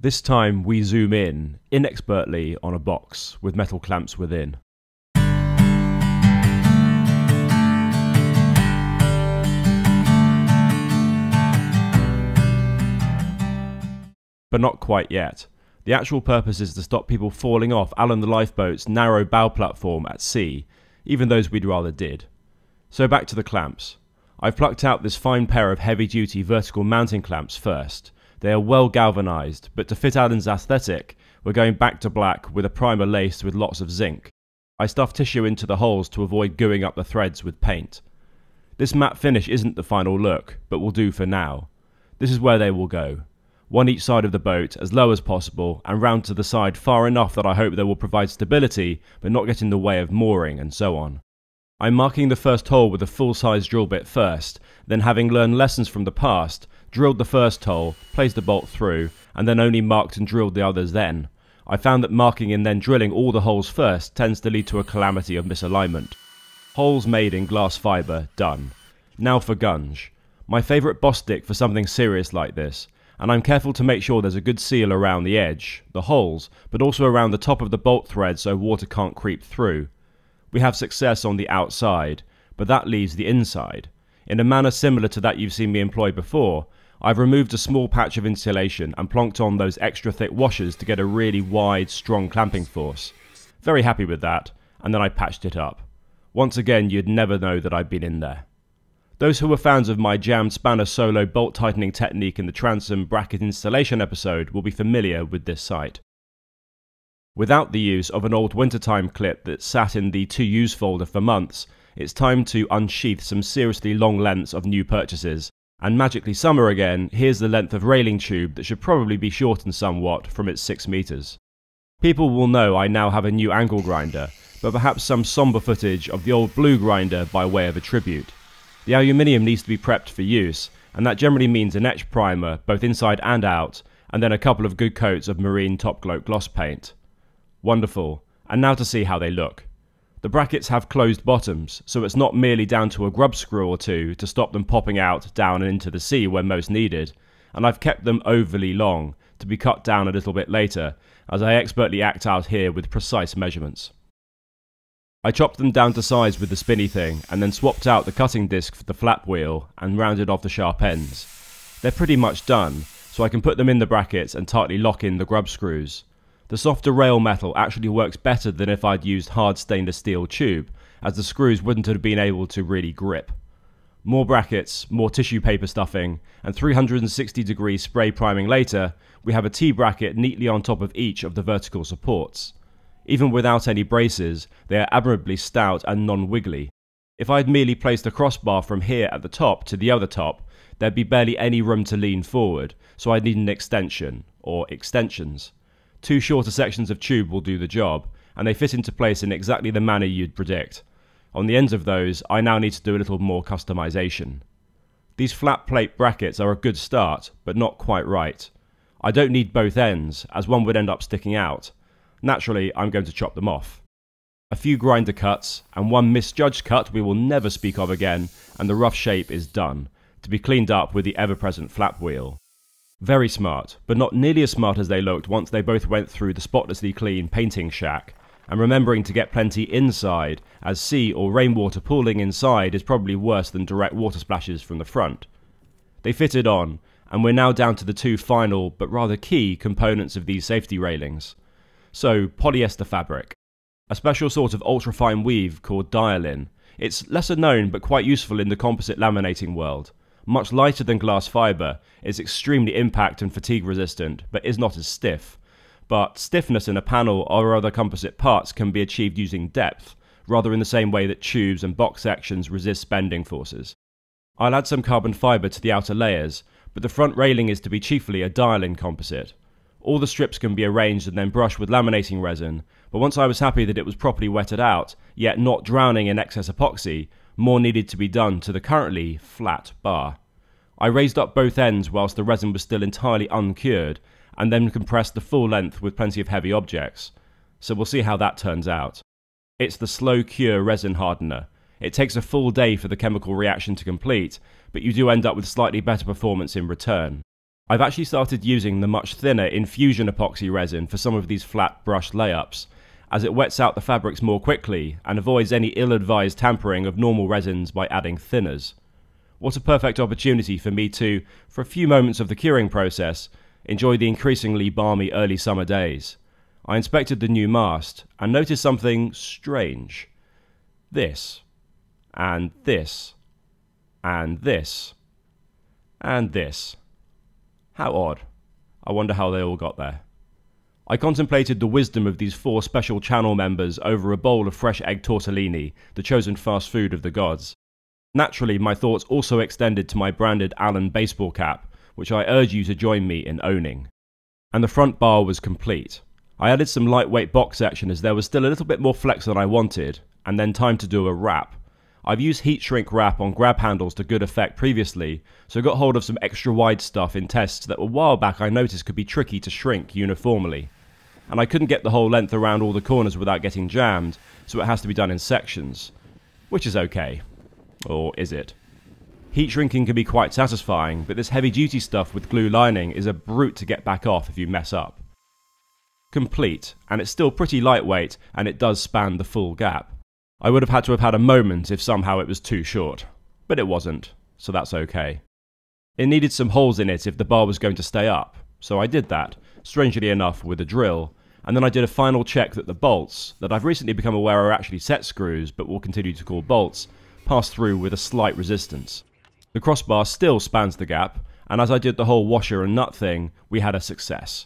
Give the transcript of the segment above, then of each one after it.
This time we zoom in, inexpertly, on a box with metal clamps within. But not quite yet. The actual purpose is to stop people falling off Alan the Lifeboat's narrow bow platform at sea, even those we'd rather did. So back to the clamps. I've plucked out this fine pair of heavy duty vertical mounting clamps first, they are well galvanized, but to fit Alan's aesthetic, we're going back to black with a primer laced with lots of zinc. I stuff tissue into the holes to avoid gooing up the threads with paint. This matte finish isn't the final look, but will do for now. This is where they will go. One each side of the boat, as low as possible, and round to the side far enough that I hope they will provide stability, but not get in the way of mooring, and so on. I'm marking the first hole with a full-size drill bit first, then having learned lessons from the past, drilled the first hole, placed the bolt through, and then only marked and drilled the others then. I found that marking and then drilling all the holes first tends to lead to a calamity of misalignment. Holes made in glass fibre, done. Now for gunge. My favourite Bostik for something serious like this, and I'm careful to make sure there's a good seal around the edge, the holes, but also around the top of the bolt thread so water can't creep through. We have success on the outside, but that leaves the inside. In a manner similar to that you've seen me employ before, I've removed a small patch of insulation and plonked on those extra thick washers to get a really wide, strong clamping force. Very happy with that, and then I patched it up. Once again, you'd never know that I'd been in there. Those who were fans of my jammed spanner solo bolt tightening technique in the transom bracket installation episode will be familiar with this site. Without the use of an old wintertime clip that sat in the to use folder for months, it's time to unsheath some seriously long lengths of new purchases and magically summer again, here's the length of railing tube that should probably be shortened somewhat from its 6 metres. People will know I now have a new angle grinder, but perhaps some sombre footage of the old blue grinder by way of a tribute. The aluminium needs to be prepped for use, and that generally means an etch primer, both inside and out, and then a couple of good coats of marine top gloat gloss paint. Wonderful, and now to see how they look. The brackets have closed bottoms, so it's not merely down to a grub screw or two to stop them popping out down and into the sea when most needed, and I've kept them overly long, to be cut down a little bit later, as I expertly act out here with precise measurements. I chopped them down to size with the spinny thing, and then swapped out the cutting disc for the flap wheel and rounded off the sharp ends. They're pretty much done, so I can put them in the brackets and tightly lock in the grub screws. The softer rail metal actually works better than if I'd used hard stainless steel tube, as the screws wouldn't have been able to really grip. More brackets, more tissue paper stuffing, and 360 degree spray priming later, we have a T-bracket neatly on top of each of the vertical supports. Even without any braces, they are admirably stout and non-wiggly. If I'd merely placed a crossbar from here at the top to the other top, there'd be barely any room to lean forward, so I'd need an extension, or extensions. Two shorter sections of tube will do the job, and they fit into place in exactly the manner you'd predict. On the ends of those, I now need to do a little more customization. These flat plate brackets are a good start, but not quite right. I don't need both ends, as one would end up sticking out. Naturally, I'm going to chop them off. A few grinder cuts, and one misjudged cut we will never speak of again, and the rough shape is done, to be cleaned up with the ever-present flap wheel. Very smart, but not nearly as smart as they looked once they both went through the spotlessly clean painting shack, and remembering to get plenty inside, as sea or rainwater pooling inside is probably worse than direct water splashes from the front. They fitted on, and we're now down to the two final, but rather key, components of these safety railings. So, polyester fabric. A special sort of ultrafine weave called Diolen. It's lesser known but quite useful in the composite laminating world much lighter than glass fibre, is extremely impact and fatigue resistant, but is not as stiff. But stiffness in a panel or other composite parts can be achieved using depth, rather in the same way that tubes and box sections resist bending forces. I'll add some carbon fibre to the outer layers, but the front railing is to be chiefly a Diolen composite. All the strips can be arranged and then brushed with laminating resin, but once I was happy that it was properly wetted out, yet not drowning in excess epoxy, more needed to be done to the currently flat bar. I raised up both ends whilst the resin was still entirely uncured, and then compressed the full length with plenty of heavy objects. So we'll see how that turns out. It's the slow cure resin hardener. It takes a full day for the chemical reaction to complete, but you do end up with slightly better performance in return. I've actually started using the much thinner infusion epoxy resin for some of these flat brush layups, as it wets out the fabrics more quickly and avoids any ill advised tampering of normal resins by adding thinners. What a perfect opportunity for me to, for a few moments of the curing process, enjoy the increasingly balmy early summer days. I inspected the new mast and noticed something strange. This, and this, and this, and this. How odd. I wonder how they all got there. I contemplated the wisdom of these four special channel members over a bowl of fresh egg tortellini, the chosen fast food of the gods. Naturally, my thoughts also extended to my branded Alan baseball cap, which I urge you to join me in owning. And the front bar was complete. I added some lightweight box section as there was still a little bit more flex than I wanted, and then time to do a wrap. I've used heat shrink wrap on grab handles to good effect previously, so got hold of some extra wide stuff in tests that a while back I noticed could be tricky to shrink uniformly. And I couldn't get the whole length around all the corners without getting jammed, so it has to be done in sections. Which is okay. Or is it? Heat shrinking can be quite satisfying, but this heavy duty stuff with glue lining is a brute to get back off if you mess up. Complete, and it's still pretty lightweight, and it does span the full gap. I would have had to have had a moment if somehow it was too short, but it wasn't, so that's okay. It needed some holes in it if the bar was going to stay up, so I did that, strangely enough with a drill, and then I did a final check that the bolts, that I've recently become aware are actually set screws but will continue to call bolts, pass through with a slight resistance. The crossbar still spans the gap, and as I did the whole washer and nut thing, we had a success.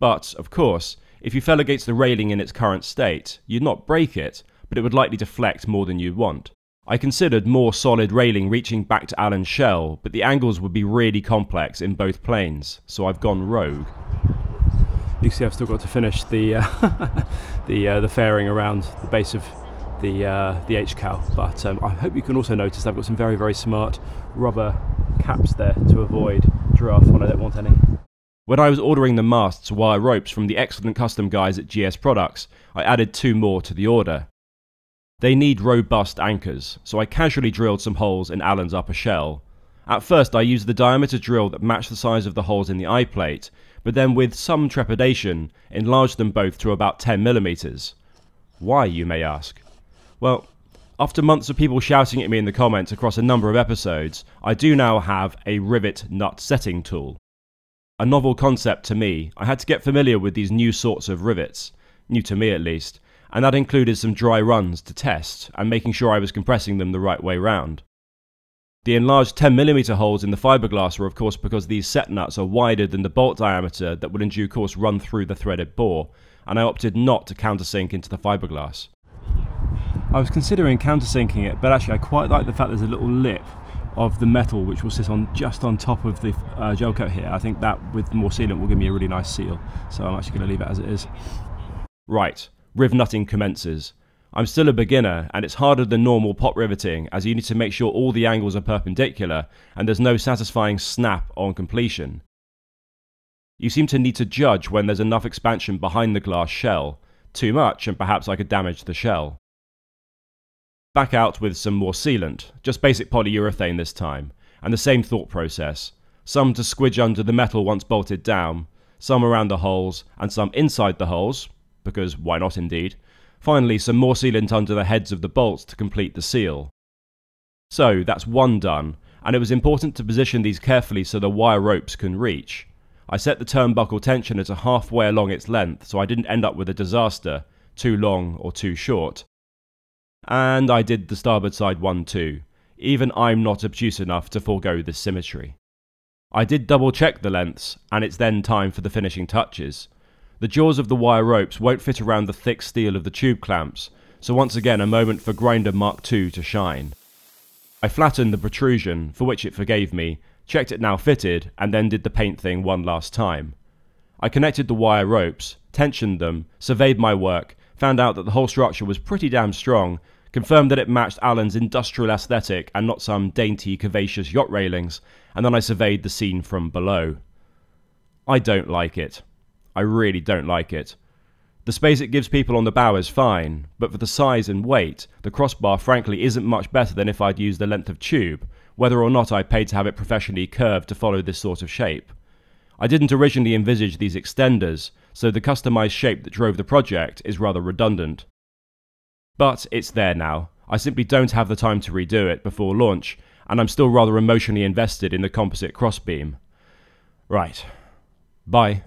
But, of course, if you fell against the railing in its current state, you'd not break it, but it would likely deflect more than you'd want. I considered more solid railing reaching back to Alan's shell, but the angles would be really complex in both planes, so I've gone rogue. You see, I've still got to finish the uh, the uh, the fairing around the base of the uh, the H cow, but um, I hope you can also notice I've got some very very smart rubber caps there to avoid draft when I don't want any. When I was ordering the masts wire ropes from the excellent custom guys at GS Products, I added two more to the order. They need robust anchors, so I casually drilled some holes in Alan's upper shell. At first, I used the diameter drill that matched the size of the holes in the eye plate, but then, with some trepidation, enlarged them both to about 10mm. Why, you may ask? Well, after months of people shouting at me in the comments across a number of episodes, I do now have a rivet nut setting tool. A novel concept to me, I had to get familiar with these new sorts of rivets, new to me at least, and that included some dry runs to test and making sure I was compressing them the right way round. The enlarged 10mm holes in the fiberglass were of course because these set nuts are wider than the bolt diameter that would in due course run through the threaded bore, and I opted not to countersink into the fiberglass. I was considering countersinking it, but actually I quite like the fact there's a little lip of the metal which will sit on just on top of the uh, gel coat here. I think that with more sealant will give me a really nice seal, so I'm actually going to leave it as it is. Right, riv nutting commences. I'm still a beginner, and it's harder than normal pop riveting as you need to make sure all the angles are perpendicular and there's no satisfying snap on completion. You seem to need to judge when there's enough expansion behind the glass shell. Too much, and perhaps I could damage the shell. Back out with some more sealant, just basic polyurethane this time, and the same thought process. Some to squidge under the metal once bolted down, some around the holes, and some inside the holes, because why not indeed? Finally, some more sealant under the heads of the bolts to complete the seal. So, that's one done, and it was important to position these carefully so the wire ropes can reach. I set the turnbuckle tension at a halfway along its length so I didn't end up with a disaster, too long or too short. And I did the starboard side one too. Even I'm not obtuse enough to forego this symmetry. I did double check the lengths, and it's then time for the finishing touches. The jaws of the wire ropes won't fit around the thick steel of the tube clamps, so once again a moment for Grinder Mark II to shine. I flattened the protrusion, for which it forgave me, checked it now fitted, and then did the paint thing one last time. I connected the wire ropes, tensioned them, surveyed my work, found out that the whole structure was pretty damn strong, confirmed that it matched Alan's industrial aesthetic and not some dainty, curvaceous yacht railings, and then I surveyed the scene from below. I don't like it. I really don't like it. The space it gives people on the bow is fine, but for the size and weight, the crossbar frankly isn't much better than if I'd used the length of tube, whether or not I paid to have it professionally curved to follow this sort of shape. I didn't originally envisage these extenders, so the customized shape that drove the project is rather redundant. But it's there now. I simply don't have the time to redo it before launch, and I'm still rather emotionally invested in the composite crossbeam. Right. Bye.